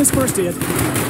His first aid.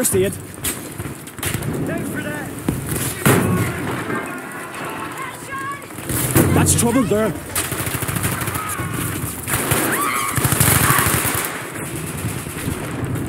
first aid. Thanks for that. That's trouble there.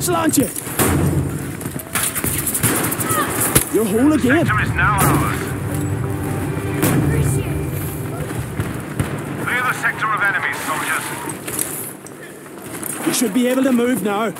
Slant you. You're whole again. Sector is now ours. Clear the sector of enemies, soldiers. You should be able to move now.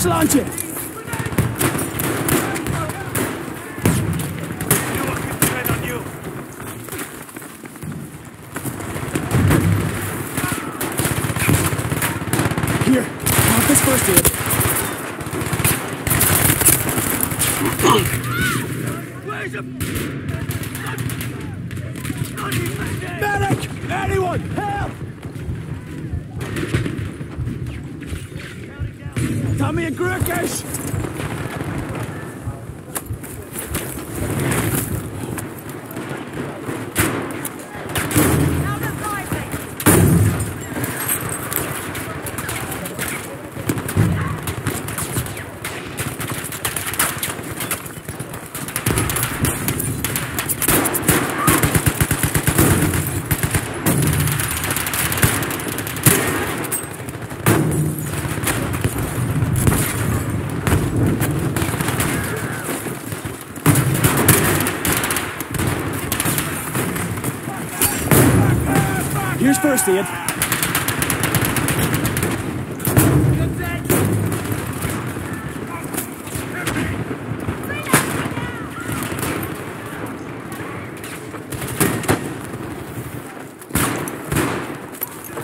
是安全。Just Ian.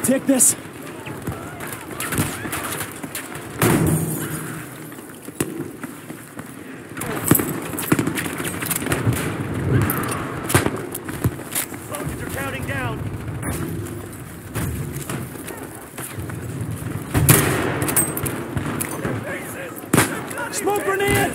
Take this. man!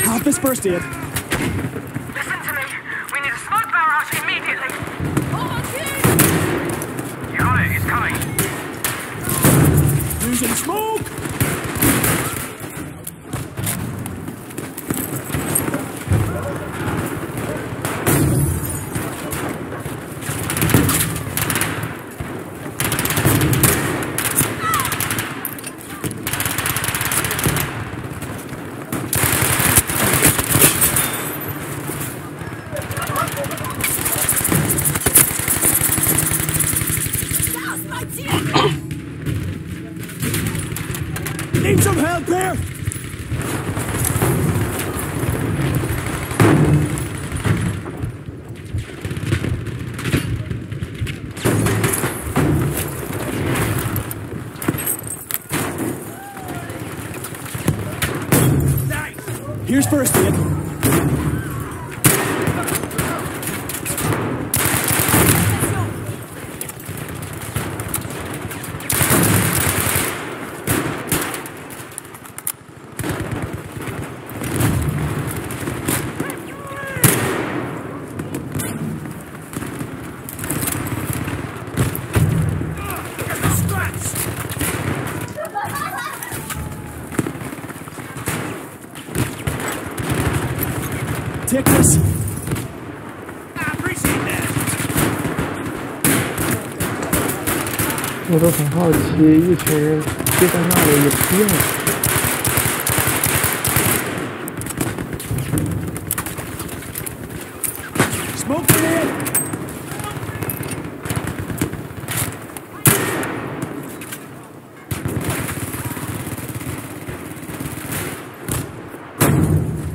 Half his first aid. 我都很好奇，一群人就在那里有病用？Smoke grenade!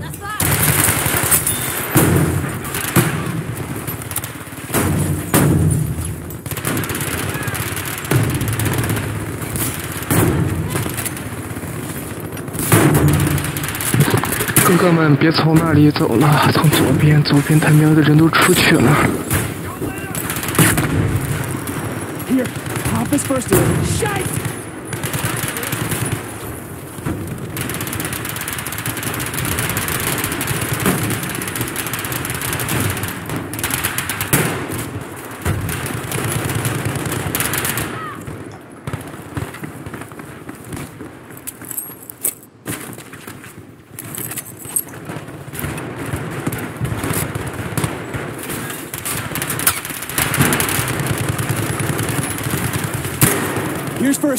That's that! Go 哥哥们，别从那里走了，从左边，左边他喵的人都出去了。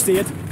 see it.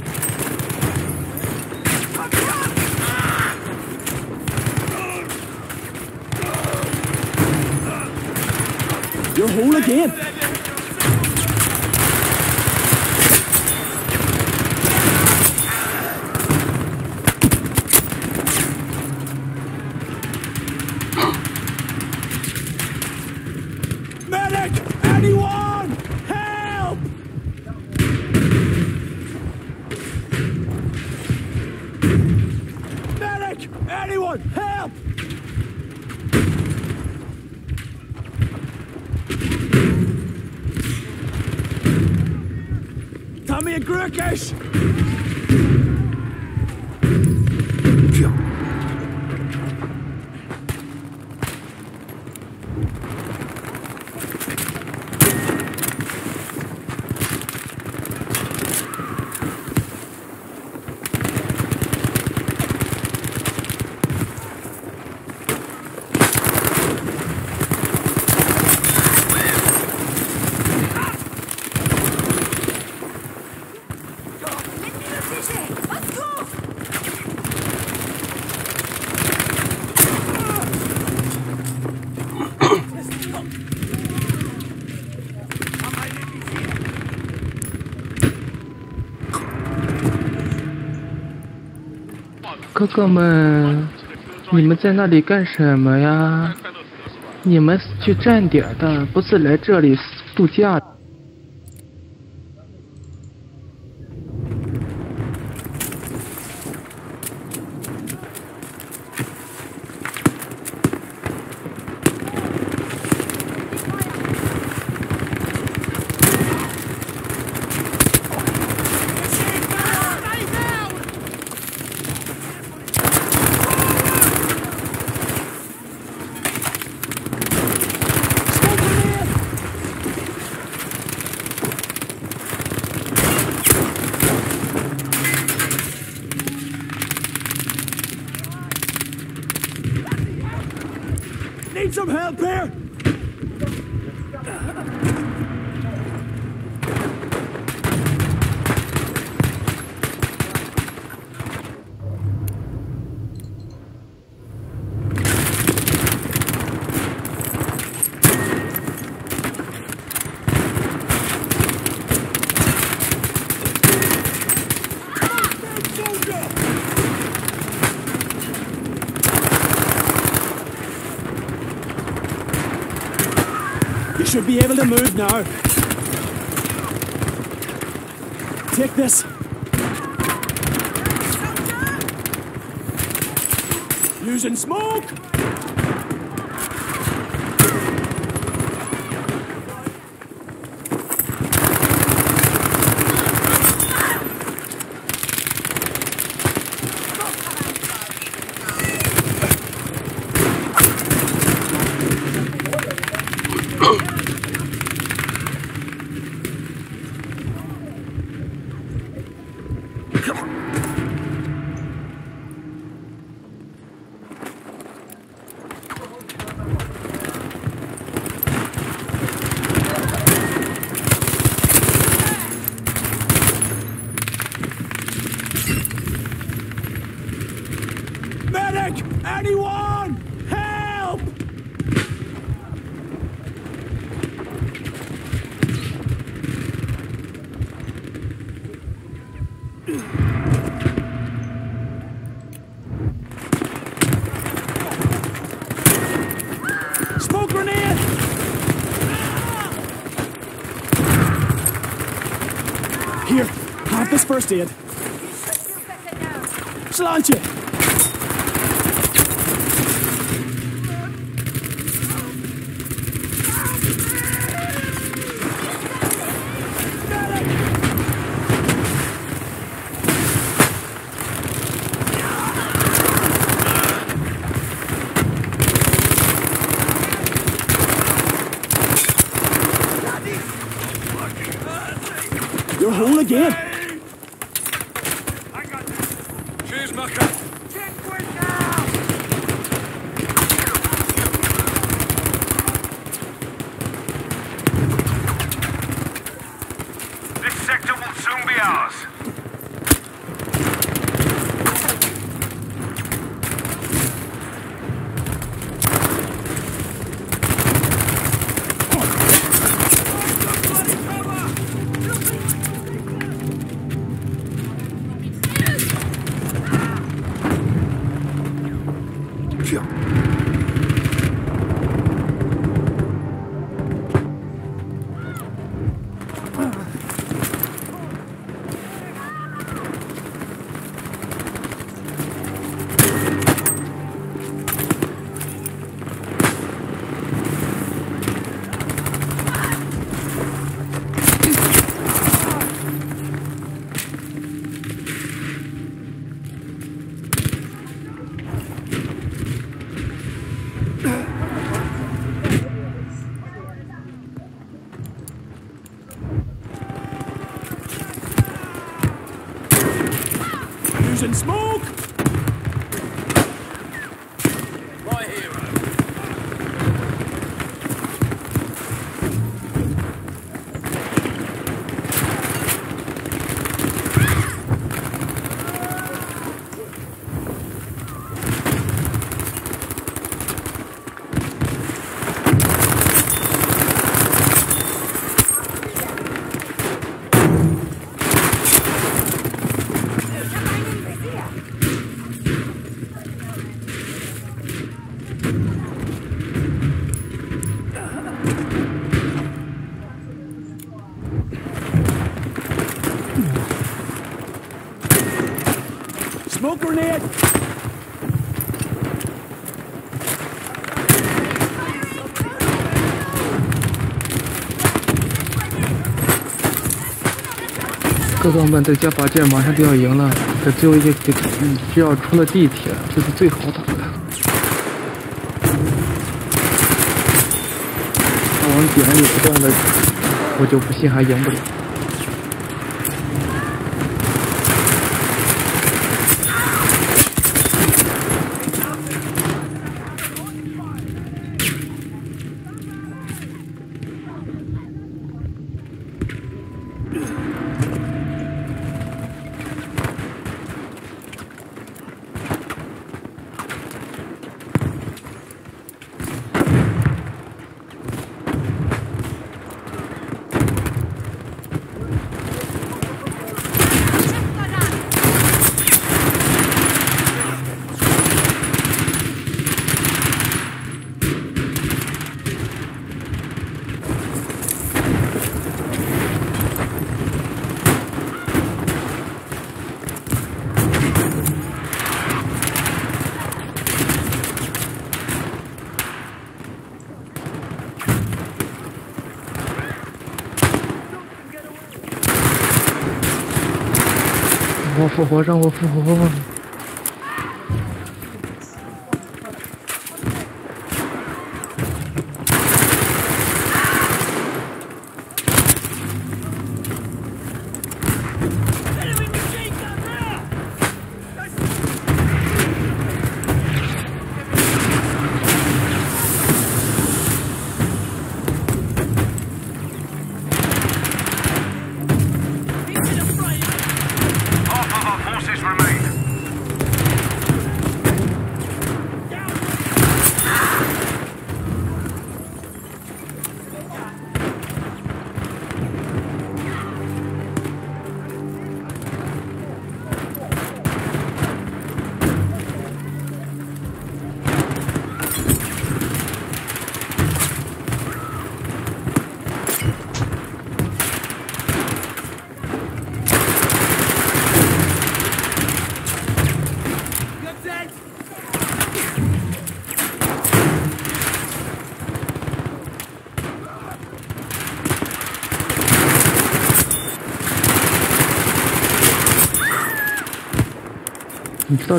Marques! 哥哥们，你们在那里干什么呀？你们是去站点的，不是来这里度假的。”Need some help here! You should be able to move now. Take this. Using smoke! Medic! Anyone! Help! Smoke grenade! Here, have this first aid. Sláinte! You're whole again. Grenade! 哥哥们，这加把劲，马上就要赢了。这最后一个，嗯只要出了地铁，这是最好打的。他往点里不断的，我就不信还赢不了。我复活，让我复活。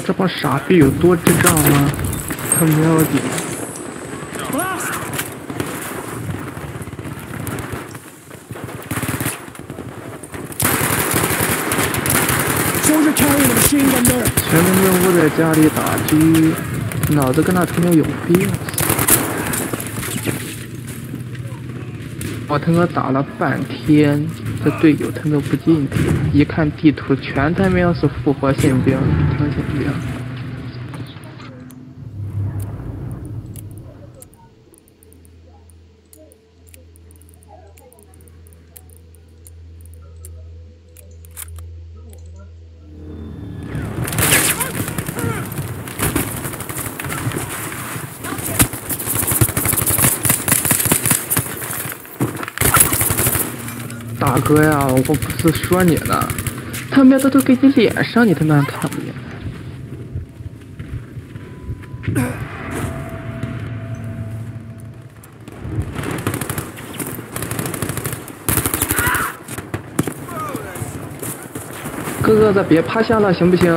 这帮傻逼有多智障吗？他喵的！全他妈窝在家里打狙，脑子跟他他妈有病。我他妈打了半天。这队友他都不进去，一看地图全他喵是复活宪兵，听见没有？大哥呀，我不是说你呢，他妈的都给你脸上，你他妈看不见。哥哥，咱别趴下了，行不行？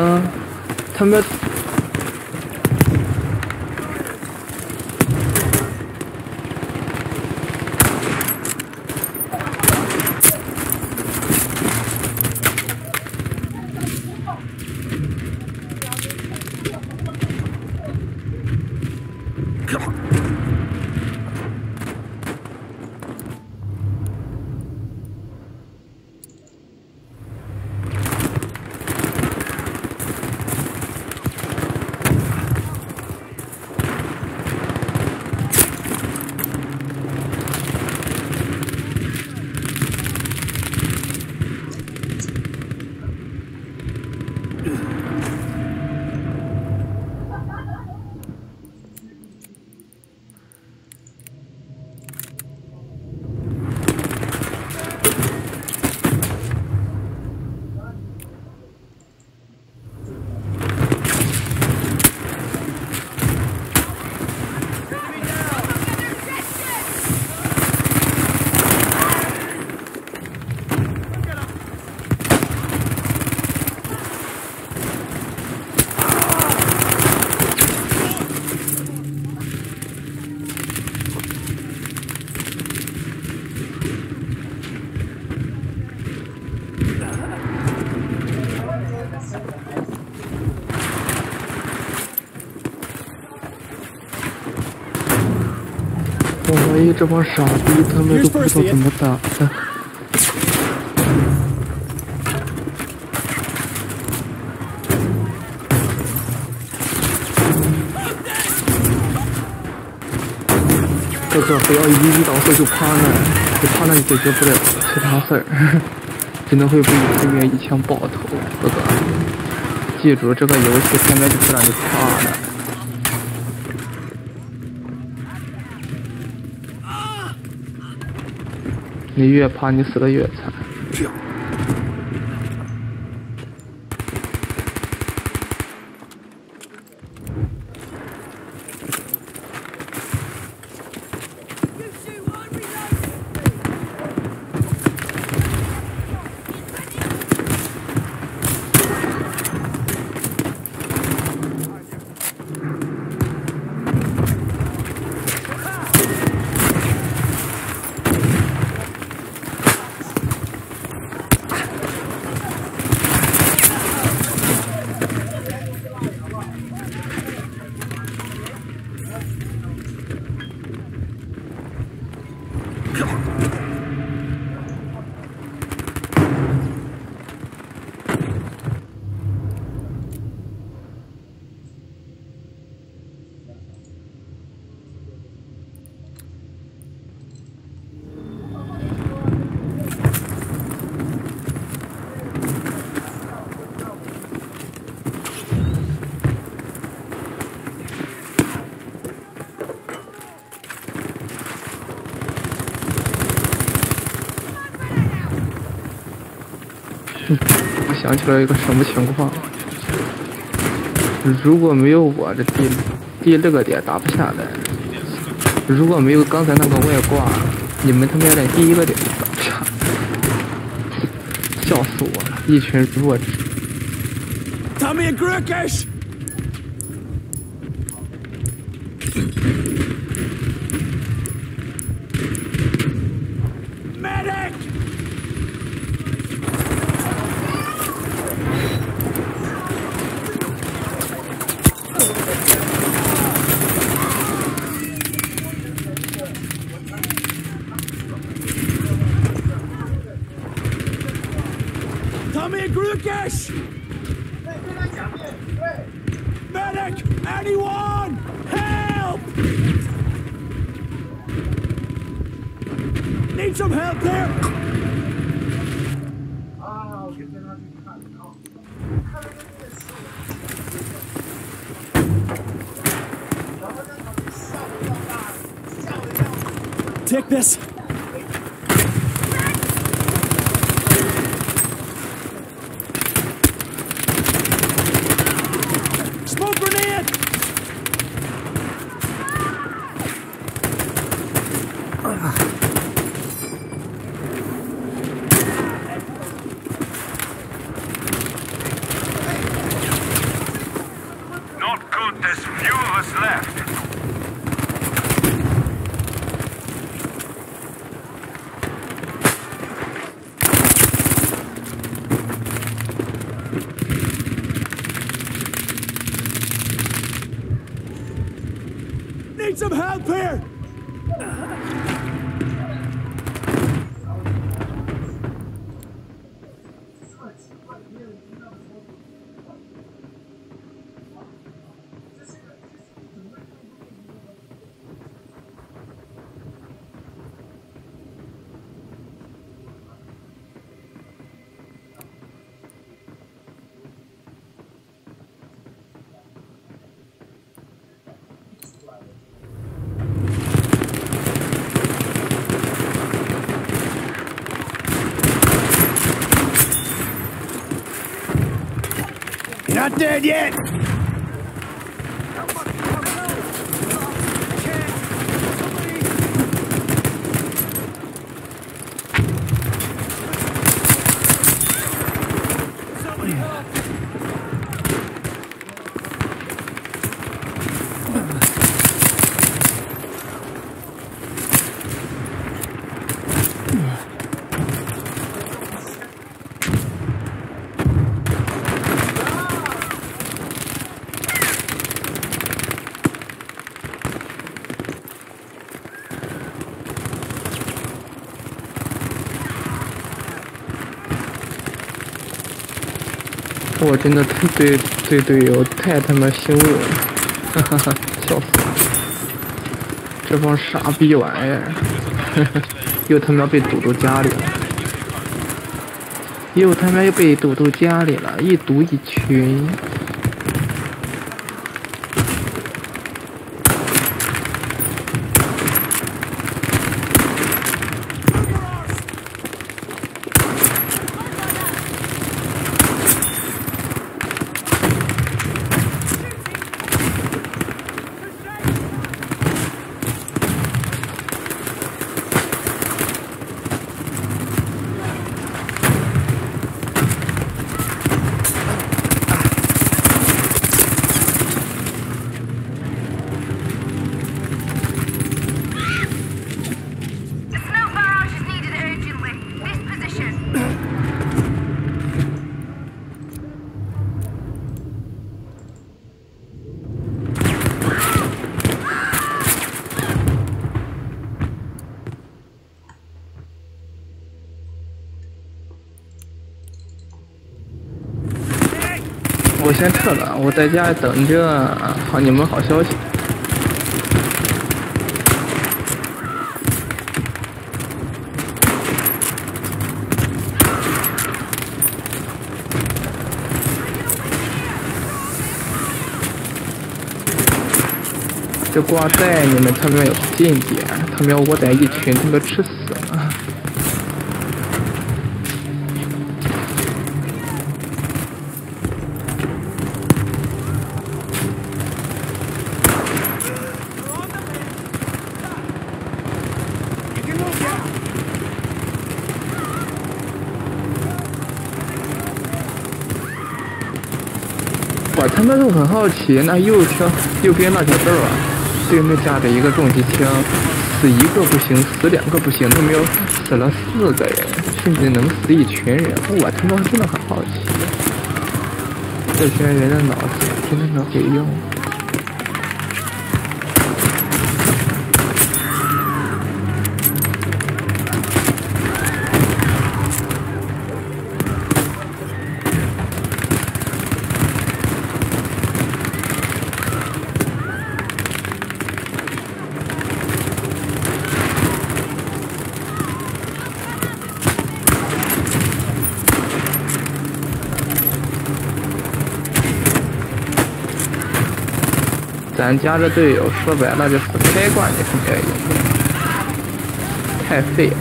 他们 God. 这帮傻逼他们都不知道怎么打的。哥哥不要一遇到会就趴那，就趴那你解决不了其他事儿，只能会被对面一枪爆头。哥哥，记住这个游戏现在就不让你趴那。你越怕，你死的越惨。想起来一个什么情况？如果没有我这第第六个点打不下来，如果没有刚才那个外挂，你们他妈连第一个点都打不下，笑死我了！一群弱智。tell me a group is Tommy and Grukish! Medic! Anyone! Help! Need some help there! Take this. Need dead yet! 我真的太对对队友太他妈羞辱了，哈哈哈，笑死了！这帮傻逼玩意儿，又他妈被堵到家里了，又他妈又被堵到家里了，一堵一群。我先撤了，我在家等着，好你们好消息。这挂带你们他妈有近点，他妈我在一群他妈吃死那。我很好奇，那右枪右边那条道啊，对面架着一个重机枪，死一个不行，死两个不行，都没有死了四个人，甚至能死一群人，我他妈真的很好奇，这群人的脑子真的能给用？咱家这队友说白了就是开挂也是没用，太废了。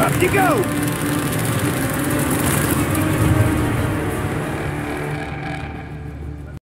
Up you go!